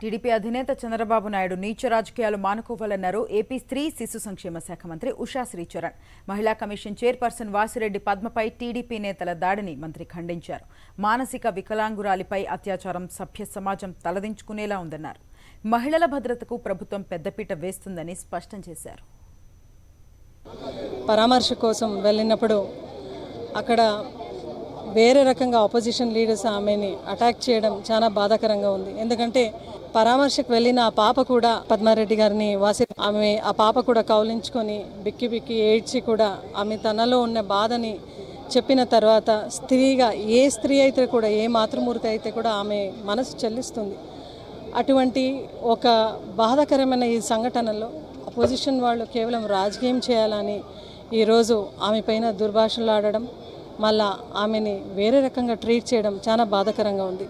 TDP అధినేత చంద్రబాబు నాయుడు నీచ రాజకీయాలు మానుకోవాలన్నారు. ఏపీ స్త్రీ శిశు సంక్షేమ శాఖ మంత్రి ఉషా శ్రీచరణ్. మహిళా కమిషన్ చైర్పర్సన్ వాసిరెడ్డి పద్మపై టీడీపీ నేతల దాడిని మంత్రి ఖండించారు. మానసిక వికలాంగురాలిపై అత్యాచారం సభ్య సమాజం తలదించుకునేలా ఉందన్నారు. మహిళల భద్రతకు ప్రభుత్వం పెద్దపీట వేస్తుందని స్పష్టం చేశారు. పరామర్శ కోసం వెళ్ళినప్పుడు అక్కడ వేరే రకంగా ఆపోజిషన్ లీడర్స్ ఆమెని అటాక్ చేయడం చాలా బాధాకరంగా ఉంది. ఎందుకంటే పరామర్శకు వెళ్ళిన ఆ పాప కూడా పద్మారెడ్డి గారిని వాసి ఆమె ఆ పాప కూడా కౌలించుకొని బిక్కి బిక్కి ఏడ్చి కూడా ఆమె తనలో ఉన్న బాధని చెప్పిన తర్వాత స్త్రీగా ఏ స్త్రీ అయితే కూడా ఏ మాతృమూర్తి అయితే కూడా ఆమె మనసు చెల్లిస్తుంది. అటువంటి ఒక బాధాకరమైన ఈ సంఘటనలో అపోజిషన్ వాళ్ళు కేవలం రాజకీయం చేయాలని ఈరోజు ఆమె పైన దుర్భాషలు ఆడడం మళ్ళా ఆమెని వేరే రకంగా ట్రీట్ చేయడం చాలా బాధాకరంగా ఉంది.